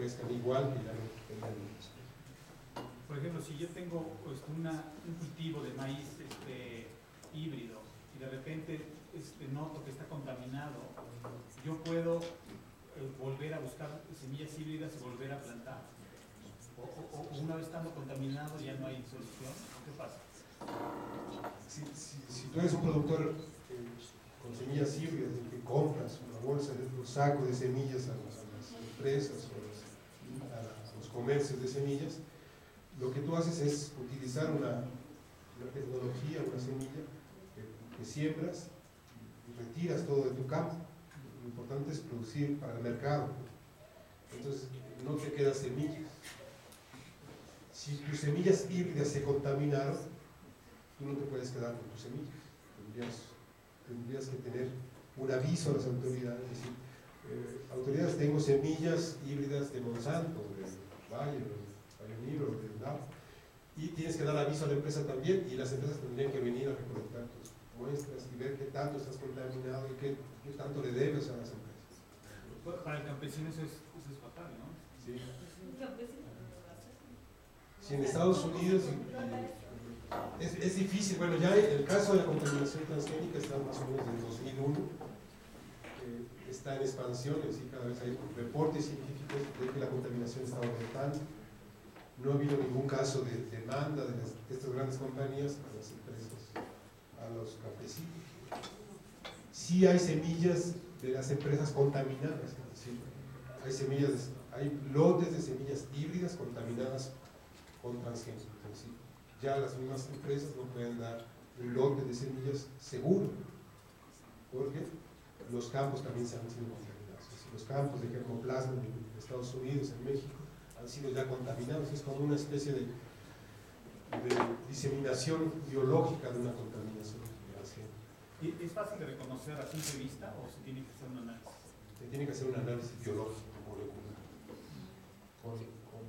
crezcan igual que ya no tengan Por ejemplo, si yo tengo este, una, un cultivo de maíz este, híbrido y de repente este, noto que está contaminado, yo puedo eh, volver a buscar semillas híbridas y volver a plantar. O, o- o una vez estando contaminado ya no hay solución. ¿Qué pasa? Si, si- si tú eres un productor eh, con semillas híbridas que compras una bolsa, de, un saco de semillas a, las- a las empresas o a los, a la- a los comercios de semillas, lo que tú haces es utilizar una, tecnología, una semilla que, siembras y retiras todo de tu campo. Lo importante es producir para el mercado. Entonces, no te quedan semillas. Si tus semillas híbridas se contaminaron, tú no te puedes quedar con tus semillas. Tendrías, que tener un aviso a las autoridades, decir, eh, autoridades, tengo semillas híbridas de Monsanto, Bayer, de Pioneer o de Dow, y tienes que dar aviso a la empresa también, y las empresas tendrían que venir a recolectar tus muestras y ver qué tanto estás contaminado y qué, qué tanto le debes a las empresas. Pues, Para el campesino eso es, eso es fatal, ¿no? ¿sí? Si en Estados Unidos es, es difícil, bueno, ya el caso de la contaminación transgénica está más o menos desde 2001, eh, está en expansión, es decir, cada vez hay reportes científicos de que la contaminación está aumentando. No ha habido ningún caso de demanda de, estas grandes compañías a las empresas, a los campesinos. Sí hay semillas de las empresas contaminadas, es decir, hay semillas, hay lotes de semillas híbridas contaminadas con transgénicos. Ya las mismas empresas no pueden dar un lote de semillas seguro, porque los campos también se han sido contaminados. Los campos de germoplasma en Estados Unidos, en México, han sido ya contaminados. Es como una especie de, de diseminación biológica de una contaminación. ¿Y ¿Es fácil de reconocer a simple vista o se tiene que hacer un análisis? Se tiene que hacer un análisis biológico molecular, con, con,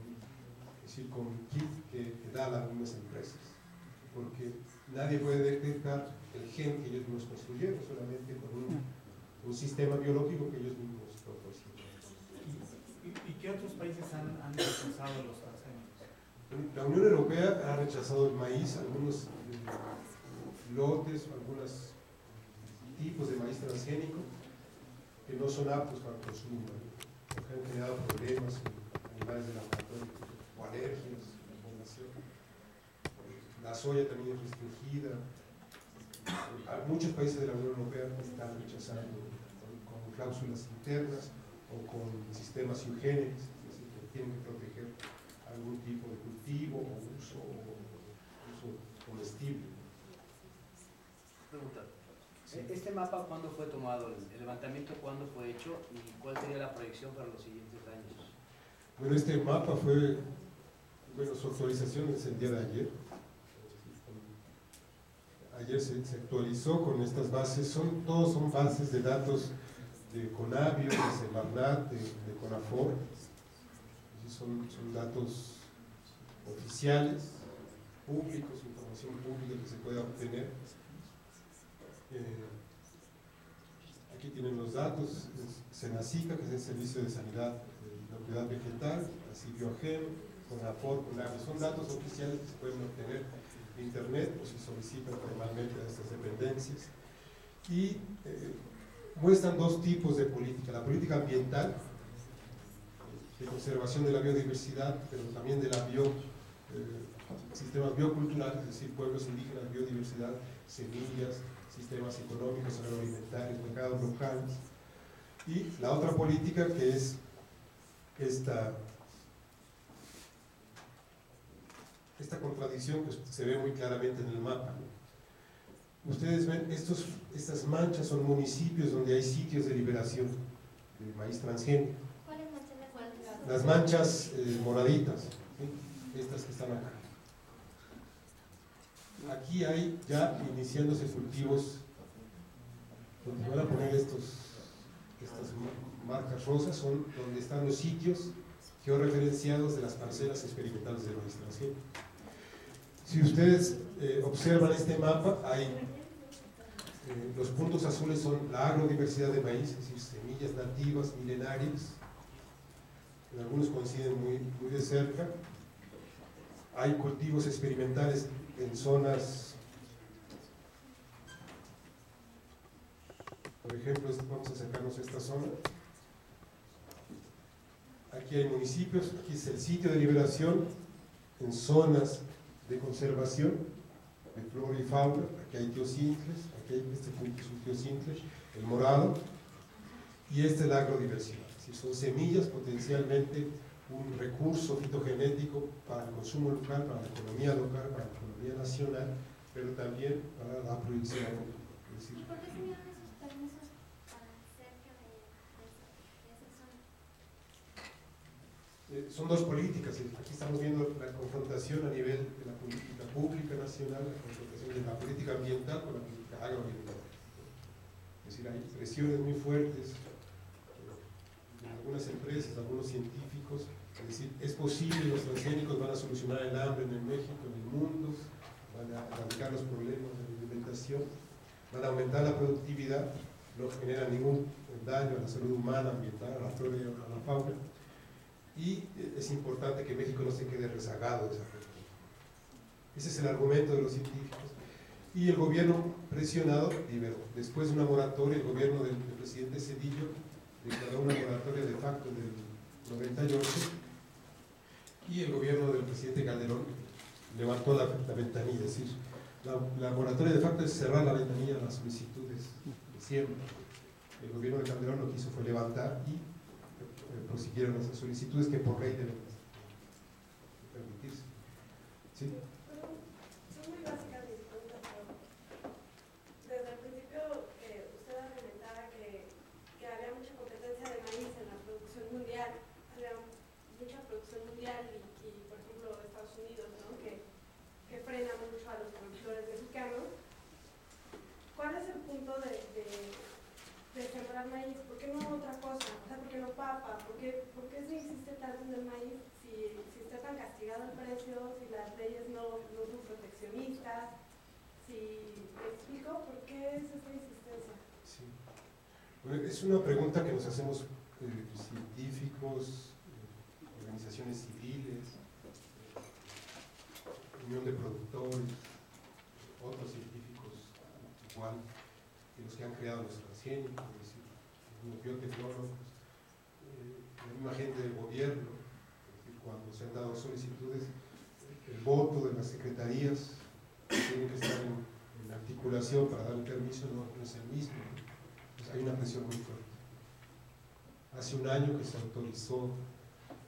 es decir, con kit que, que da las mismas empresas, porque nadie puede detectar el gen que ellos mismos construyeron, solamente con un, un sistema biológico que ellos mismos proporcionan. ¿Y, y qué otros países han, han rechazado los transgénicos? La Unión Europea ha rechazado el maíz, algunos eh, lotes, algunos tipos de maíz transgénico que no son aptos para el consumo humano, porque han generado problemas en animales de laboratorio o alergias la población. La soya también es restringida. Muchos países de la Unión Europea están rechazando con, con cláusulas internas o con sistemas eugénicos, es decir, que tienen que proteger algún tipo de cultivo o uso, uso comestible. Pregunta. Sí. ¿Este mapa cuándo fue tomado? ¿El levantamiento cuándo fue hecho? ¿Y cuál sería la proyección para los siguientes años? Bueno, este mapa fue, bueno, su actualización es el día de ayer. Ayer se, actualizó con estas bases, son, todos son bases de datos de Conavio, de Semarnat, de, de Conafor. Son, son datos oficiales, públicos, información pública que se puede obtener. Eh, aquí tienen los datos, Senacica, que es el Servicio de Sanidad de Inocuidad Vegetal, así Biogen, Conafor, Conavio, son datos oficiales que se pueden obtener internet o se solicitan formalmente a estas dependencias. Y eh, muestran dos tipos de política, la política ambiental, de conservación de la biodiversidad, pero también de la bio, eh, sistemas bioculturales, es decir, pueblos indígenas, biodiversidad, semillas, sistemas económicos, agroalimentarios, mercados locales. Y la otra política que es esta, esta contradicción que se ve muy claramente en el mapa. Ustedes ven, estos, estas manchas son municipios donde hay sitios de liberación de maíz transgénico. Las manchas eh, moraditas, estas que están acá. Aquí hay ya iniciándose cultivos donde a poner estos, estas ma- marcas rosas, son donde están los sitios georreferenciados de las parcelas experimentales de maíz transgénico. Si ustedes eh, observan este mapa, hay eh, los puntos azules son la agrodiversidad de maíz, es decir, semillas nativas milenarias, en algunos coinciden muy, muy de cerca. Hay cultivos experimentales en zonas, por ejemplo, este- vamos a acercarnos a esta zona. Aquí hay municipios, aquí es el sitio de liberación en zonas de conservación de flora y fauna. Aquí hay teocintles, aquí hay este punto es un teocintle, el morado, y esta es la agrodiversidad. Si son semillas potencialmente un recurso fitogenético para el consumo local, para la economía local, para la economía nacional, pero también para la producción. Es decir, ¿Y por qué se dieron esos permisos para cerca de, de, esa, de esa zona? Eh, son dos políticas. Aquí estamos viendo la confrontación a nivel de la política pública nacional, la confrontación de la política ambiental con la política agroambiental. Es decir, hay presiones muy fuertes de algunas empresas, algunos científicos. Es decir, es posible, los transgénicos van a solucionar el hambre en el México, en el mundo, van a erradicar los problemas de la alimentación, van a aumentar la productividad, no generan ningún daño a la salud humana, ambiental, a la flora y a la fauna. Y eh, es importante que México no se quede rezagado de esa región. Ese es el argumento de los científicos. Y el gobierno presionado liberó. Después de una moratoria, el gobierno del, del presidente Cedillo declaró una moratoria de facto del 98 y el gobierno del presidente Calderón levantó la, la ventanilla. Es decir, la, la moratoria de facto es cerrar la ventanilla a las solicitudes de siempre. El gobierno de Calderón lo que hizo fue levantar y prosiguieron esas solicitudes que por ley deben permitirse. ¿Sí? Son muy básicas mis preguntas, pero desde el principio eh, usted argumentaba que, que había mucha competencia de maíz en la producción mundial, había mucha producción mundial y, y, por ejemplo Estados Unidos, ¿no? que, que frena mucho a los productores mexicanos. ¿Cuál es el punto de, de, de sembrar maíz? ¿Por qué no otra cosa? O sea, ¿por qué no ¿Por qué, por qué se insiste tanto en el maíz si, está tan castigado el precio, si las leyes no, son proteccionistas? Si, ¿Me explico por qué es esta insistencia? Sí. Es una pregunta que nos hacemos eh, científicos, eh, organizaciones civiles, eh, unión de productores, otros científicos igual que los que han creado es decir, los biotecnólogos, gente del gobierno, es decir, cuando se han dado solicitudes, el voto de las secretarías tiene que estar en, en articulación para dar el permiso, no, no es el mismo. Pues hay una presión muy fuerte. Hace un año que se autorizó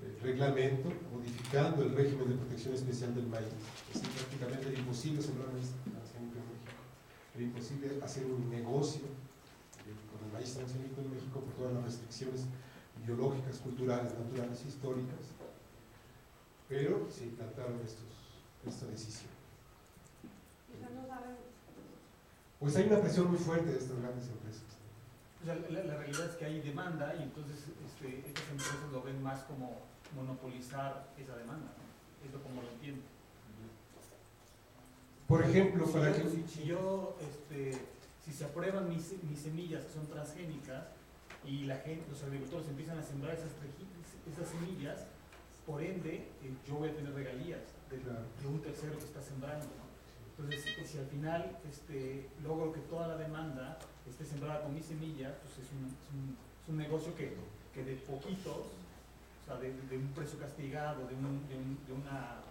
el reglamento modificando el régimen de protección especial del maíz. Es prácticamente era imposible sembrar maíz transgénico en México. Era imposible hacer un negocio con el maíz transgénico en México por todas las restricciones biológicas, culturales, naturales, históricas. Pero se implantaron estos, esta decisión. Pues hay una presión muy fuerte de estas grandes empresas. O sea, la, la realidad es que hay demanda y entonces este, estas empresas lo ven más como monopolizar esa demanda. ¿no? Es lo como lo entiendo. Por ejemplo, Si para yo- que... si, si yo, este, si se aprueban mis, mis semillas que son transgénicas y la gente, los agricultores empiezan a sembrar esas, semillas, por ende eh, yo voy a tener regalías de, un tercero que está sembrando. ¿no? Entonces, si, si al final este, logro que toda la demanda esté sembrada con mi semilla, pues es un, es un, es un negocio que, que de poquitos, o sea, de, de un precio castigado, de, un, de, un- de una,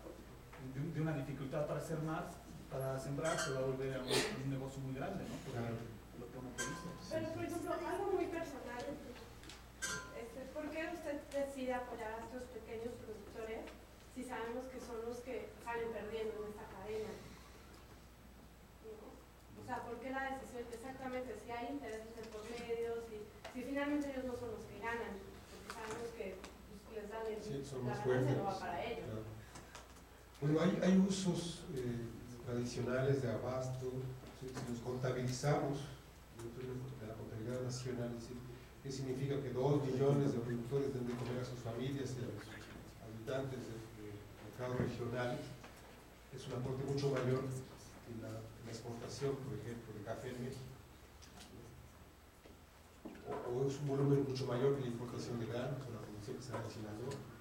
de, un- de una dificultad para hacer más, para sembrar, se va a volver a un, negocio muy grande, ¿no? Porque Lo monopoliza. Pero, por ejemplo, algo muy personal. Este, ¿Por qué usted decide apoyar a estos pequeños productores si sabemos que son los que salen perdiendo en esta cadena? ¿No? O sea, ¿por qué la decisión? Exactamente, si hay intereses de por medio, si, si finalmente ellos no son los que ganan, porque sabemos que pues, les dan el, Sí, la ganancia no va para ellos. Claro. Bueno, hay, hay usos eh, tradicionales de abasto, si, si los contabilizamos de la contabilidad nacional, es decir, ¿qué significa que dos millones de productores deben de comer a sus familias y a los habitantes de, de mercados regionales? Es un aporte mucho mayor que la, exportación, por ejemplo, de café en México. O, es un volumen mucho mayor que la importación de granos o la producción que se da en.